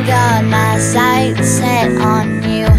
I got my sights set on you.